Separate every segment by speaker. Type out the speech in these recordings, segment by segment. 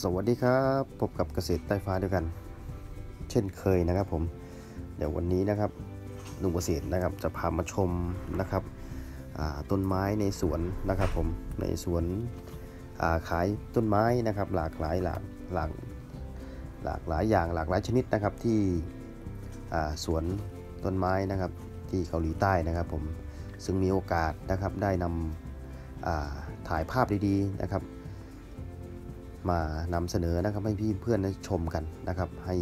Speaker 1: สวัสดีครับพบกับเกษตรใต้ฟ้าด้วยกัน เช่นเคยนะครับผมเดี๋ยววันนี้นะครับหนุ่มเกษตรนะครับจะพามาชมนะครับต้นไม้ในสวนนะครับผมในสวนาขายต้นไม้นะครับหลากหลายหลากหลากหลากหลายอย่างหลากหลายชนิดนะครับที่สวนต้นไม้นะครับที่เกาหลีใต้นะครับผมซึ่งมีโอกาสนะครับได้นำถ่ายภาพดีๆนะครับ มานำเสนอนะครับให้พี่เพื่อนได้ชมกันนะครับ ให้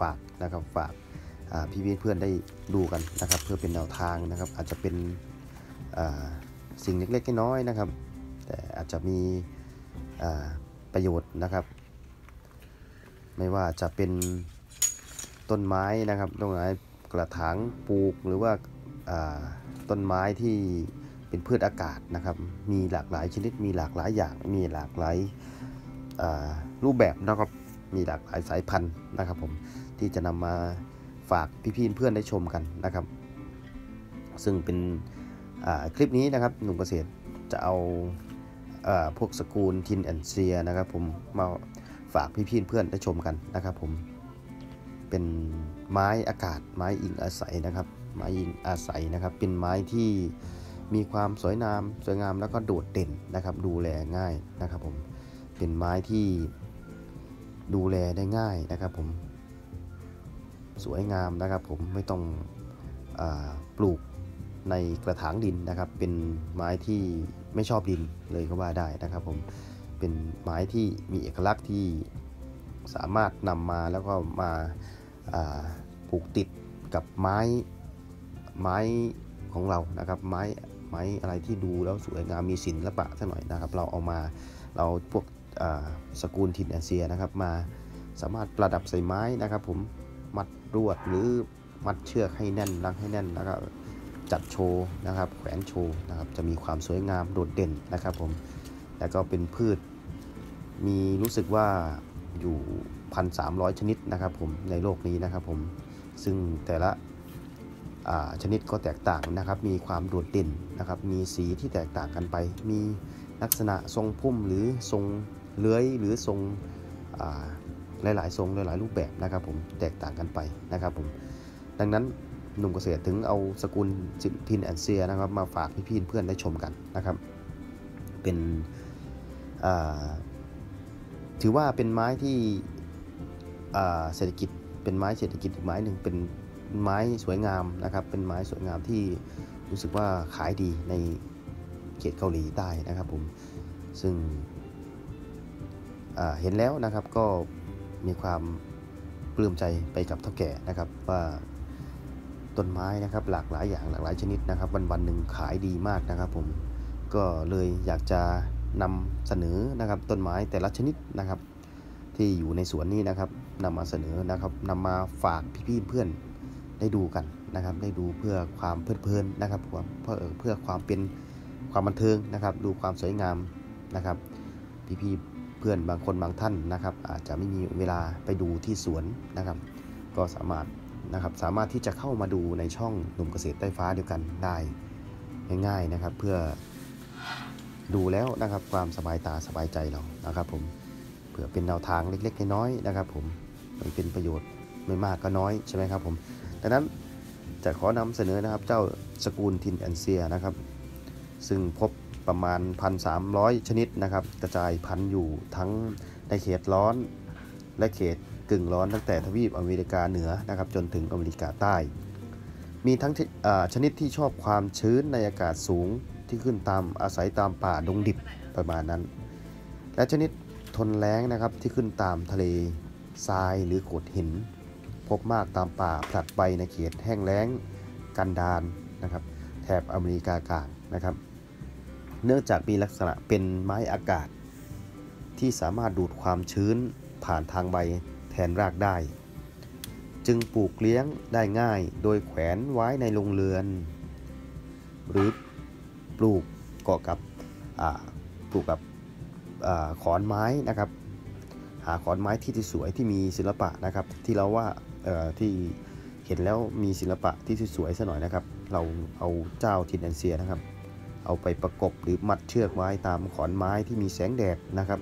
Speaker 1: ฝากนะครับฝากอ่พี่เพื่อนได้ดูกันนะครับ เพื่อเป็นแนวทางนะครับ อาจจะเป็นสิ่งเล็กๆน้อยๆนะครับ แต่อาจจะมีประโยชน์นะครับ ไม่ว่าจะเป็นต้นไม้นะครับต้นไม้กระถางปลูกหรือว่าต้นไม้ที่เป็นพืชอากาศนะครับ มีหลากหลายชนิดมีหลากหลายอย่างมีหลากหลาย รูปแบบนะครับมีหลากหลายสายพันธุ์นะครับผมที่จะนำมาฝากพี่ๆเพื่อนได้ชมกันนะครับ ซึ่งเป็นคลิปนี้นะครับหนุ่มเกษตรจะเอาอาพวกสกูลทินแอนเซียนะครับผมมาฝากพี่ๆเพื่อนได้ชมกันนะครับผมเป็นไม้อากาศไม้อิงอาศัยนะครับ ไม้อิงอาศัยนะครับ เป็นไม้ที่มีความสวยงามสวยงามแล้วก็โดดเด่นนะครับ ดูแลง่ายนะครับผม เป็นไม้ที่ดูแลได้ง่ายนะครับผมสวยงามนะครับผมไม่ต้องอปลูกในกระถางดินนะครับ เป็นไม้ที่ไม่ชอบดินเลยก็ว่าได้นะครับผมเป็นไม้ที่มีเอกลักษณ์ที่สามารถนำมาแล้วก็มาาปลูกติดกับไม้ไม้ของเรานะครับไม้ไม้อะไรที่ดูแล้วสวยงามมีศิลปะสักหน่อยนะครับ เราเอามาเราพวก สกุลทินแอเซียนะครับ มาสามารถประดับใส่ไม้นะครับ ผมมัดรวดหรือมัดเชือกให้แน่นรังให้แน่นแล้วก็จัดโชว์นะครับแขวนโชว์นะครับจะมีความสวยงามโดดเด่นนะครับผมแล้วก็เป็นพืช มีรู้สึกว่าอยู่ 1,300 ชนิดนะครับผมในโลกนี้นะครับผมซึ่งแต่ละชนิดก็แตกต่างนะครับ มีความโดดเด่นนะครับ มีสีที่แตกต่างกันไป มีลักษณะทรงพุ่มหรือทรง เลื้อยหรือทรงหลายๆ ทรงหลายๆรูปแบบนะครับผมแตกต่างกันไปนะครับผมดังนั้นหนุ่มเกษตรถึงเอาสกุลทินแอนเซียนะครับมาฝากพี่ๆเพื่อนได้ชมกันนะครับ เป็นถือว่าเป็นไม้ที่เศรษฐกิจเป็นไม้เศรษฐกิจอีกไม้หนึ่งเป็นไม้สวยงามนะครับ เป็นไม้สวยงามที่รู้สึกว่าขายดีในเขตเกาหลีใต้นะครับผมซึ่ง เห็นแล้วนะครับก็มีความปลื้มใจไปกับเท่าแก่นะครับว่าต้นไม้นะครับหลากหลายอย่างหลากหลายชนิดนะครับวันวันหนึ่งขายดีมากนะครับผมก็เลยอยากจะนำเสนอนะครับต้นไม้แต่ละชนิดนะครับ ที่อยู่ในสวนนี้นะครับนำมาเสนอนะครับนำมาฝากพี่ๆเพื่อนได้ดูกันนะครับ ได้ดูเพื่อความเพลิดเพลินนะครับเพื่อเพื่อความเป็นความบันเทิงนะครับ ดูความสวยงามนะครับ พี่ๆ เพื่อนบางคนบางท่านนะครับ อาจจะไม่มีเวลาไปดูที่สวนนะครับ ก็สามารถนะครับสามารถที่จะเข้ามาดูในช่องหนุ่มเกษตรใต้ฟ้าเดียวกันได้ง่ายๆนะครับ เพื่อดูแล้วนะครับความสบายตาสบายใจเรานะครับ ผมเผื่อเป็นแนวทางเล็กๆน้อยๆนะครับ ผมมันเป็นประโยชน์ไม่มากก็น้อยใช่ไหมครับผมดังนั้นจะขอนำเสนอนะครับเจ้าสกุลทินแอนเซียนะครับ ซึ่งพบ ประมาณ 1,300 ชนิดนะครับ กระจายพันธุ์อยู่ทั้งในเขตร้อน และเขตกึ่งร้อนตั้งแต่ทวีปอเมริกาเหนือนะครับ จนถึงอเมริกาใต้ มีทั้งชนิดที่ชอบความชื้นในอากาศสูงที่ขึ้นตามอาศัยตามป่าดงดิบประมาณนั้น และชนิดทนแล้งนะครับที่ขึ้นตามทะเลทรายหรือโขดหิน พบมากตามป่าผลัดใบในเขตแห้งแล้งกันดารนะครับ แถบอเมริกากลางนะครับ เนื่องจากมีลักษณะเป็นไม้อากาศ ที่สามารถดูดความชื้นผ่านทางใบแทนรากได้ จึงปลูกเลี้ยงได้ง่ายโดยแขวนไว้ในโรงเรือน หรือปลูกเกาะกับปลูกกับอขอนไม้นะครับ หาขอนไม้ที่สวยที่มีศิลปะนะครับ ที่เราว่าที่เห็นแล้วมีศิลปะที่สวยๆซะหน่อยนะครับ เราเอาเจ้าทินแอนเซียนะครับ เอาไปประกบหรือมัดเชือกไว้ตามขอนไม้ที่มีแสงแดดนะครับ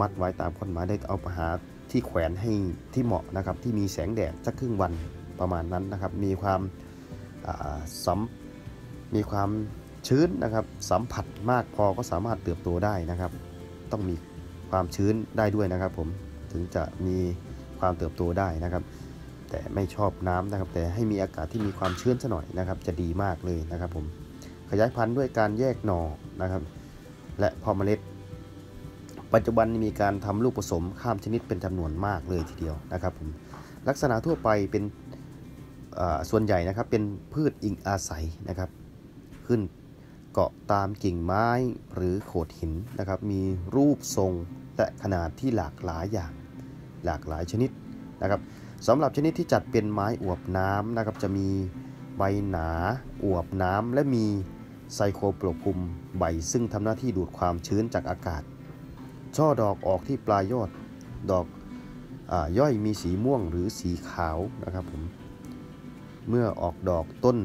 Speaker 1: มัดไว้ตามขอนไม้ได้เอาไปหาที่แขวนให้ที่เหมาะนะครับที่มีแสงแดดสักครึ่งวันประมาณนั้นนะครับ มีความสัมมีความชื้นนะครับ สัมผัสมากพอก็สามารถเติบโตได้นะครับ ต้องมีความชื้นได้ด้วยนะครับผมถึงจะมีความเติบโตได้นะครับ แต่ไม่ชอบน้ำนะครับ แต่ให้มีอากาศที่มีความชื้นซะหน่อยนะครับ จะดีมากเลยนะครับผม ขยายพันธุ์ด้วยการแยกหน่อนะครับ และพอเมล็ด ปัจจุบันมีการทำลูกผสมข้ามชนิดเป็นจำนวนมากเลยทีเดียวนะครับผมลักษณะทั่วไปเป็นส่วนใหญ่นะครับเป็นพืชอิงอาศัยนะครับ ขึ้นเกาะตามกิ่งไม้หรือโขดหินนะครับ มีรูปทรงและขนาดที่หลากหลายอย่าง หลากหลายชนิดนะครับสำหรับชนิดที่จัดเป็นไม้อวบน้ำนะครับ จะมีใบหนาอวบน้ำและมี ไซโคปกคลุมใบซึ่งทำหน้าที่ดูดความชื้นจากอากาศ ช่อดอกออกที่ปลายยอด ดอกอย่อยมีสีม่วงหรือสีขาวนะครับผม เมื่อออกดอกต้น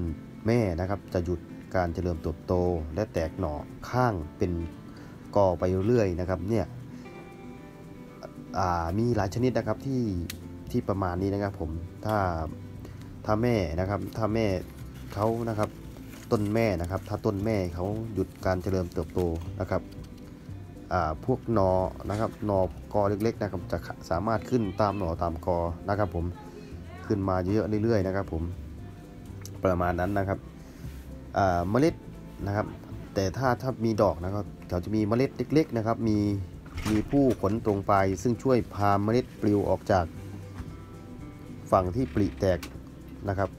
Speaker 1: แม่นะครับ จะหยุดการเจริญเติบโตและแตกหน่อข้างเป็นกอไปเรื่อยนะครับเนี่ยมีหลายชนิดนะครับที่ที่ประมาณนี้นะครับผมถ้าถ้าแม่นะครับถ้าแม่เขานะครับ ต้นแม่นะครับ ถ้าต้นแม่เขาหยุดการเจริญเติบโตนะครับพวกหนอนะครับหนอกอเล็กๆนะครับจะสามารถขึ้นตามหนอตามกอนะครับผมขึ้นมาเยอะๆเรื่อยๆนะครับผมประมาณนั้นนะครับเมล็ดนะครับ แต่ถ้าถ้ามีดอกนะครับเขาจะมีเมล็ดเล็ก ๆนะครับ มีมีผู้ขนตรงไป ซึ่งช่วยพาเมล็ดปลิวออกจากฝั่งที่ปลิแตกนะครับ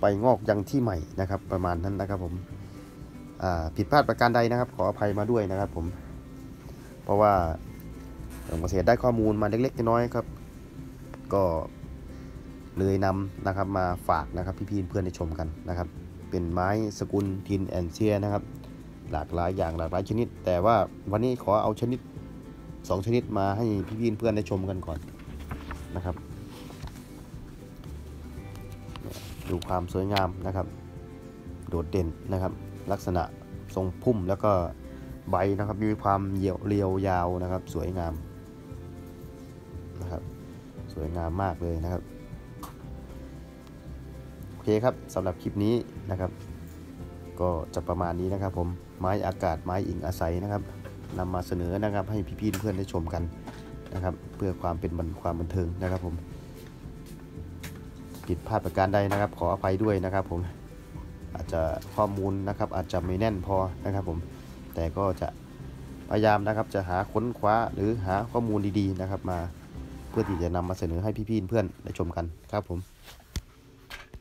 Speaker 1: ไปงอกยังที่ใหม่นะครับ ประมาณนั้นนะครับผมผิดพลาดประการใดนะครับ ขออภัยมาด้วยนะครับผม เพราะว่าผมเกษตรได้ข้อมูลมาเล็กๆน้อยๆครับ ก็เลยนำนะครับมาฝากนะครับพี่ๆเพื่อนได้ชมกันนะครับ เป็นไม้สกุลทินแอนเซียนะครับ หลากหลายอย่างหลากหลายชนิด แต่ว่าวันนี้ขอเอาชนิด 2 ชนิดมาให้พี่ๆเพื่อนได้ชมกันก่อนนะครับ ดูความสวยงามนะครับ โดดเด่นนะครับ ลักษณะทรงพุ่มแล้วก็ใบนะครับ มีความเหี่ยวเรียวยาวนะครับ สวยงามนะครับ สวยงามมากเลยนะครับโอเคครับสำหรับคลิปนี้นะครับ ก็จะประมาณนี้นะครับ ผมไม้อากาศไม้อิงอาศัยนะครับนำมาเสนอนะครับให้พี่ๆเพื่อนได้ชมกันนะครับ เพื่อความเป็นบันความบันเทิงนะครับผม ผิดพลาดประการใดนะครับ ขออภัยด้วยนะครับผมอาจจะข้อมูลนะครับอาจจะไม่แน่นพอนะครับผมแต่ก็จะพยายามนะครับจะหาค้นคว้าหรือหาข้อมูลดีๆนะครับ มาเพื่อที่จะนำมาเสนอให้พี่ๆเพื่อนได้ชมกันครับผม